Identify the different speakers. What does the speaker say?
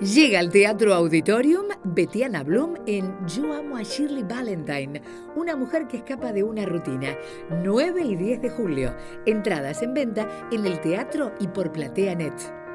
Speaker 1: Llega al Teatro Auditorium Betiana Bloom en Yo amo a Shirley Valentine, una mujer que escapa de una rutina. 9 y 10 de julio. Entradas en venta en el teatro y por PlateaNet.